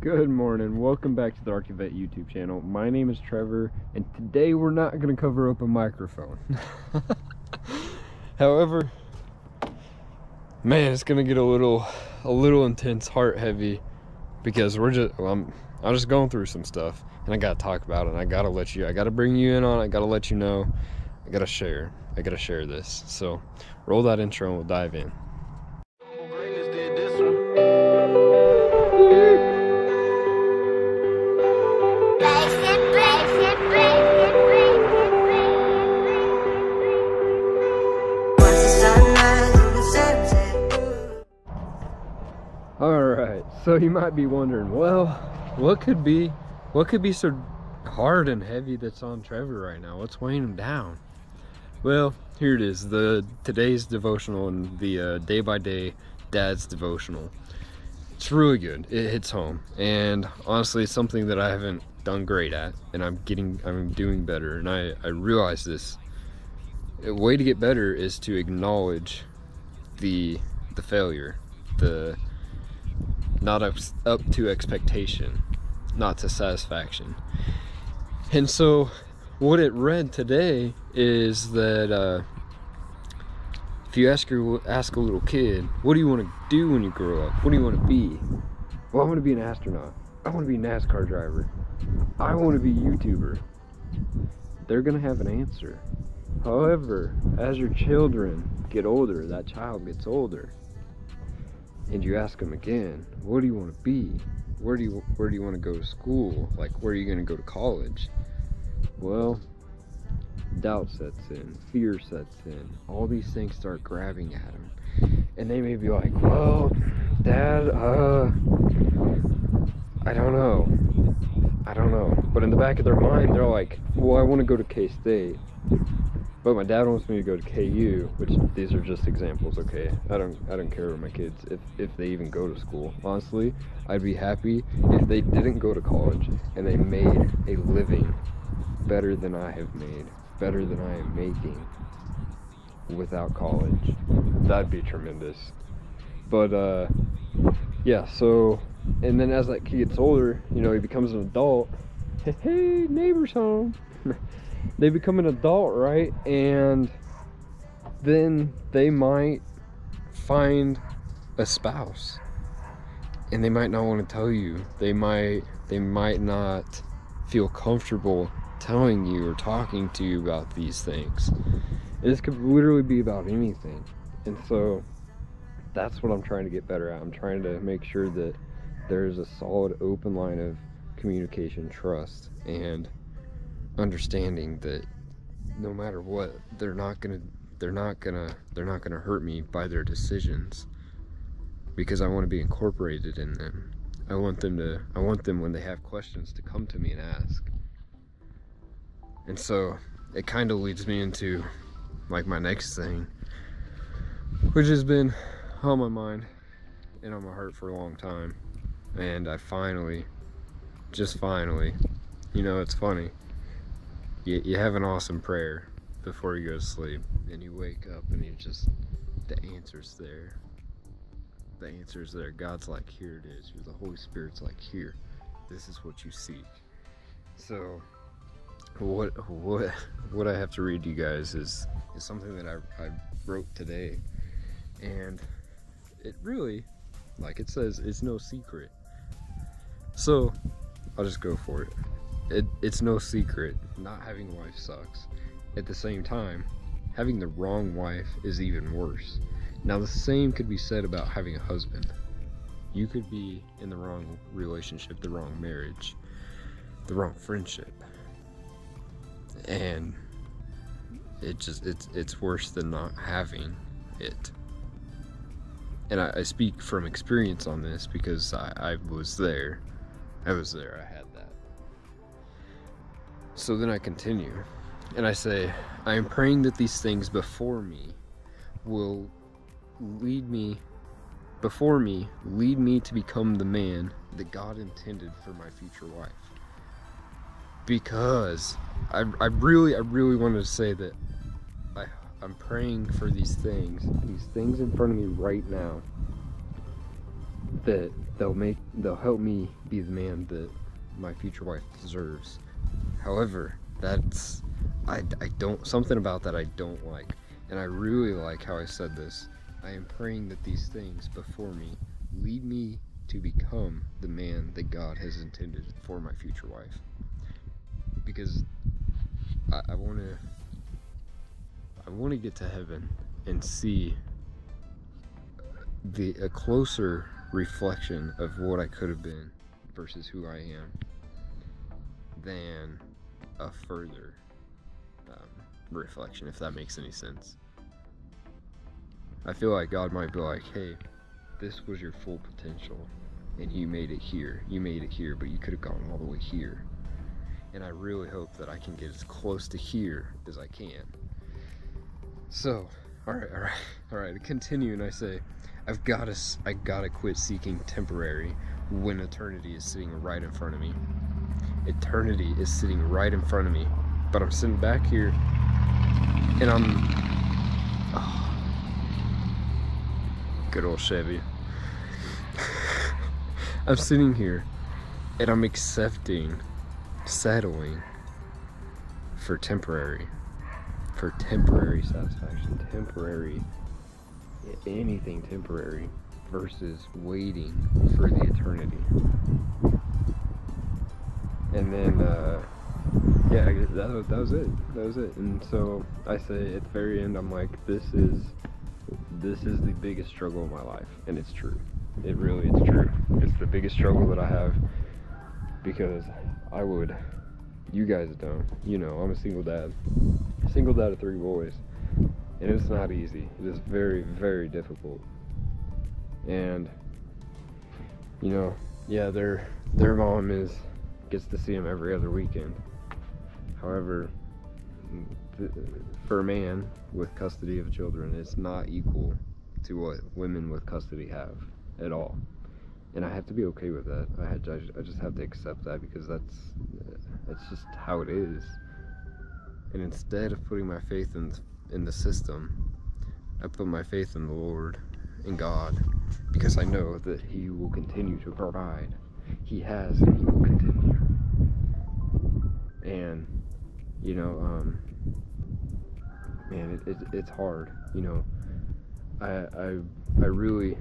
Good morning. Welcome back to the Arctic Vette YouTube channel. My name is Trevor, and today we're not going to cover up a microphone. However, man, it's going to get a little a little intense, heart heavy because we're just well, I'm I'm just going through some stuff and I got to talk about it. And I got to let you I got to bring you in on it. I got to let you know. I got to share. I got to share this. So, roll that intro and we'll dive in. You might be wondering, well, what could be what could be so hard and heavy that's on Trevor right now? What's weighing him down? Well, here it is, the today's devotional and the uh, day by day dad's devotional. It's really good. It hits home. And honestly, it's something that I haven't done great at and I'm getting I'm doing better and I I realize this. A way to get better is to acknowledge the the failure, the not up, to expectation, not to satisfaction. And so, what it read today is that uh, if you ask your ask a little kid, "What do you want to do when you grow up? What do you want to be?" Well, I want to be an astronaut. I want to be a NASCAR driver. I want to be a YouTuber. They're gonna have an answer. However, as your children get older, that child gets older and you ask them again, what do you want to be? Where do you where do you want to go to school? Like where are you going to go to college? Well, doubt sets in, fear sets in. All these things start grabbing at them. And they may be like, "Well, dad, uh I don't know. I don't know." But in the back of their mind, they're like, "Well, I want to go to K-State." But my dad wants me to go to KU, which these are just examples, okay? I don't I don't care about my kids if if they even go to school. Honestly, I'd be happy if they didn't go to college and they made a living better than I have made, better than I am making without college. That'd be tremendous. But uh yeah, so and then as that kid gets older, you know, he becomes an adult. Hey, hey neighbor's home. they become an adult, right? And then they might find a spouse. And they might not want to tell you. They might they might not feel comfortable telling you or talking to you about these things. And this could literally be about anything. And so that's what I'm trying to get better at. I'm trying to make sure that there's a solid open line of communication, trust, and understanding that no matter what, they're not gonna they're not gonna they're not gonna hurt me by their decisions because I want to be incorporated in them. I want them to I want them when they have questions to come to me and ask. And so it kind of leads me into like my next thing, which has been on my mind and on my heart for a long time. And I finally, just finally, you know, it's funny you, you have an awesome prayer before you go to sleep and you wake up and you just the answer's there. The answer's there. God's like here it is. The holy spirit's like here this is what you seek. So what what what i have to read you guys is is something that i, I wrote today and it really like it says it's no secret. So i'll just go for it it, it's no secret not having a wife sucks. At the same time, having the wrong wife is even worse. Now, the same could be said about having a husband. You could be in the wrong relationship, the wrong marriage, the wrong friendship. And it just it's it's worse than not having it. And I, I speak from experience on this because I, I was there. I was there. I had so then I continue and I say, I am praying that these things before me will lead me, before me, lead me to become the man that God intended for my future wife. Because I, I really, I really wanted to say that I, I'm praying for these things, these things in front of me right now, that they'll make they'll help me be the man that my future wife deserves. However, that's I, I don't something about that I don't like. And I really like how I said this. I am praying that these things before me lead me to become the man that God has intended for my future wife. Because I, I wanna I wanna get to heaven and see the a closer reflection of what I could have been versus who I am than a further um, reflection, if that makes any sense. I feel like God might be like, hey, this was your full potential, and you made it here. You made it here, but you could have gone all the way here. And I really hope that I can get as close to here as I can. So, all right, all right, all right. Continue, and I say, I've got to, I gotta quit seeking temporary when eternity is sitting right in front of me. Eternity is sitting right in front of me, but I'm sitting back here, and I'm, oh, good old Chevy. I'm sitting here, and I'm accepting, settling for temporary for temporary satisfaction, temporary, anything temporary, versus waiting for the eternity. And then, uh, yeah, that was, that was it. That was it. And so I say at the very end, I'm like, this is, this is the biggest struggle of my life, and it's true. It really is true. It's the biggest struggle that I have because I would you guys don't. You know, I'm a single dad. Single dad of three boys. And it's not easy. It is very, very difficult. And you know, yeah, their their mom is gets to see him every other weekend. However, for a man with custody of children, it's not equal to what women with custody have at all and I have to be okay with that. I had I just have to accept that because that's that's just how it is. And instead of putting my faith in in the system, I put my faith in the Lord, in God, because I know that He will continue to provide. He has, and He will continue. And you know, um, man, it, it, it's hard. You know, I I I really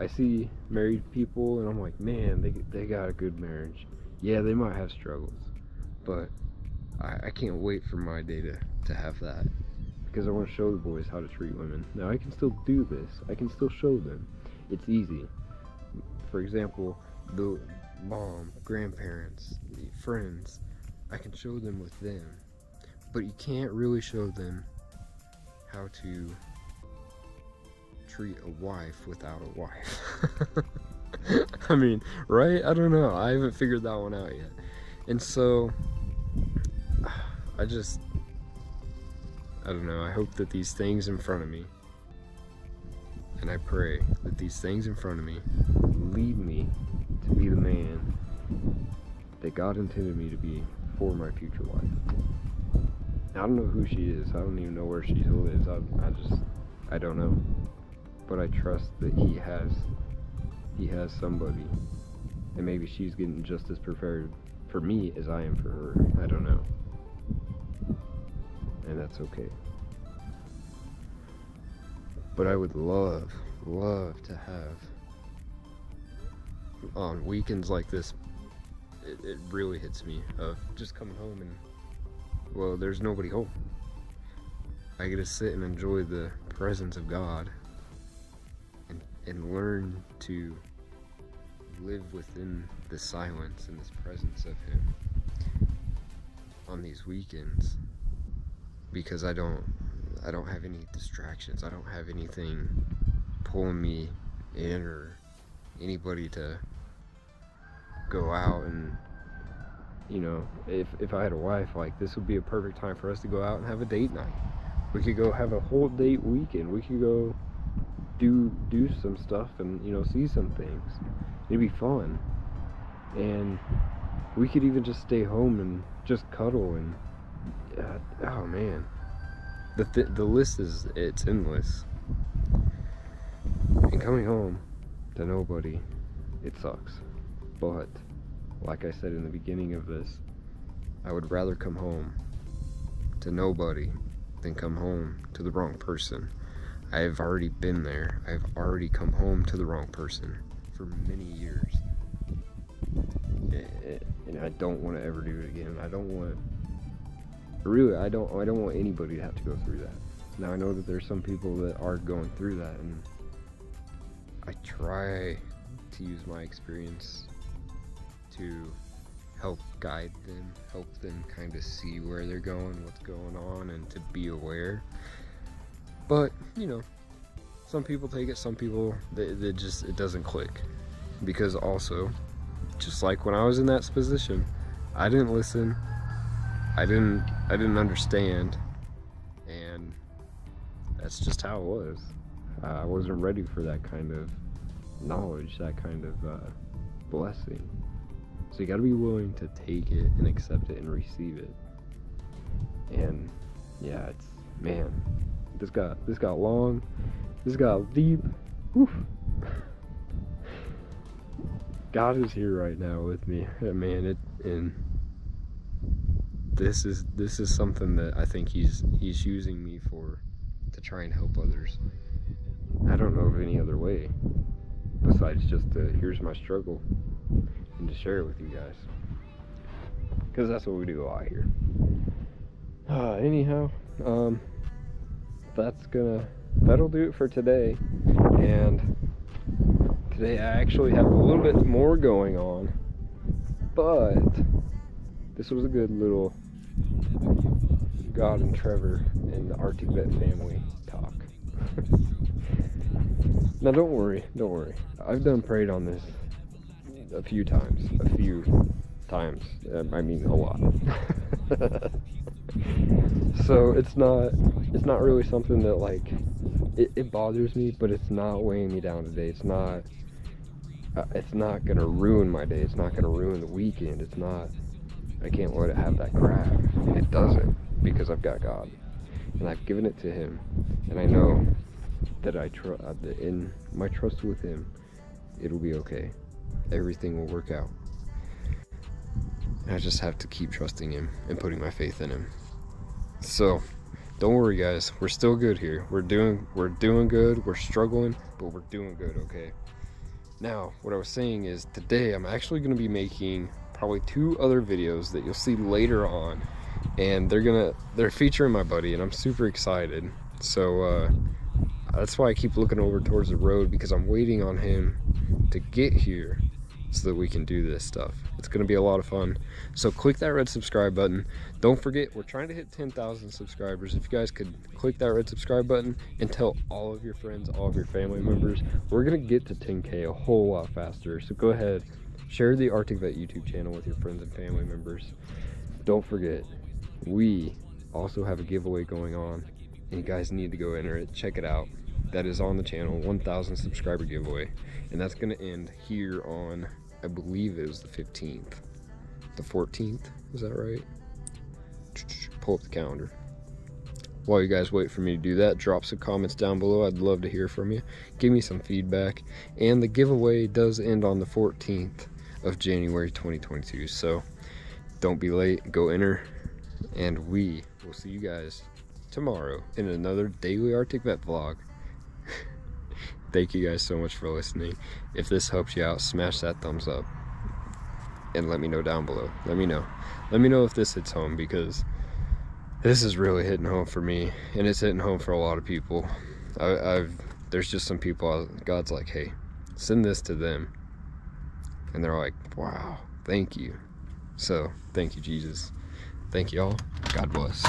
I see married people and I'm like, man, they they got a good marriage. Yeah, they might have struggles, but I, I can't wait for my day to, to have that because I want to show the boys how to treat women. Now I can still do this. I can still show them. It's easy. For example, the mom, grandparents, the friends, I can show them with them. But you can't really show them how to treat a wife without a wife. I mean, right? I don't know. I haven't figured that one out yet. And so, I just, I don't know. I hope that these things in front of me, and I pray that these things in front of me lead me to be the man that God intended me to be for my future wife. I don't know who she is. I don't even know where she lives. I, I just, I don't know but I trust that he has he has somebody and maybe she's getting just as prepared for me as I am for her. I don't know. And that's okay. But I would love, love to have on weekends like this it, it really hits me of just coming home and well there's nobody home. I get to sit and enjoy the presence of God and learn to live within the silence and this presence of him on these weekends because I don't I don't have any distractions. I don't have anything pulling me in or anybody to go out and you know, if if I had a wife like this would be a perfect time for us to go out and have a date night. We could go have a whole date weekend. We could go do do some stuff and you know see some things it'd be fun and we could even just stay home and just cuddle and uh, oh man the th- the list is it's endless and coming home to nobody it sucks. But, like I said in the beginning of this, I would rather come home to nobody than come home to the wrong person. I have already been there. I've already come home to the wrong person for many years. Eh, eh, and I don't want to ever do it again. I don't want really I don't I don't want anybody to have to go through that. Now I know that there's some people that are going through that and I try to use my experience to help guide them, help them kind of see where they're going, what's going on, and to be aware. But, you know, some people take it, some people, they, they just, it doesn't click. Because also, just like when I was in that position, I didn't listen, I didn't, I didn't understand, and that's just how it was. Uh, I wasn't ready for that kind of knowledge, that kind of uh, blessing. So you got to be willing to take it and accept it and receive it. And yeah, it's man, this got this got long, this got deep. Whew. God is here right now with me, man. It and this is this is something that I think he's he's using me for to try and help others. I don't know of any other way besides just here's my struggle and to share it with you guys. Because that's what we do a lot here. Uh, anyhow um, that's gonna that'll do it for today. And today I actually have a little bit more going on but this was a good little God and Trevor and the Arctic Vette family talk. Now don't worry don't worry. I've done prayed on this a few times. A few times. Um, I mean, a lot. so it's not it's not really something that like it, it, bothers me, but it's not weighing me down today. It's not uh, it's not gonna ruin my day. It's not gonna ruin the weekend. It's not. I can't let it have that crap, it doesn't because I've got God, and I've given it to Him, and I know that I trust uh, in my trust with Him, it'll be okay everything will work out. I just have to keep trusting him and putting my faith in him. So, don't worry guys, we're still good here. We're doing we're doing good. We're struggling, but we're doing good, okay? Now, what I was saying is today I'm actually going to be making probably two other videos that you'll see later on and they're to they're featuring my buddy and I'm super excited. So, uh that's why I keep looking over towards the road because I'm waiting on him to get here so that we can do this stuff. It's going to be a lot of fun. So click that red subscribe button. Don't forget, we're trying to hit 10,000 subscribers. If you guys could click that red subscribe button and tell all of your friends, all of your family members, we're going to get to 10K a whole lot faster. So go ahead, share the Arctic Vette YouTube channel with your friends and family members. Don't forget, we also have a giveaway going on you guys need to go enter it. Check it out. That is on the channel, 1,000 subscriber giveaway. And that's going to end here on, I believe it was the 15th. The 14th, is that right? Pull up the calendar. While you guys wait for me to do that, drop some comments down below. I'd love to hear from you. Give me some feedback. And the giveaway does end on the 14th of January 2022. So don't be late. Go enter. And we will see you guys tomorrow in another daily Arctic Vette vlog. Thank you guys so much for listening. If this helps you out, smash that thumbs up and let me know down below. Let me know. Let me know if this hits home because this is really hitting home for me and it's hitting home for a lot of people. I, have there's just some people God's like, hey, send this to them, and they're like, wow, thank you. So thank you, Jesus. Thank you all. God bless.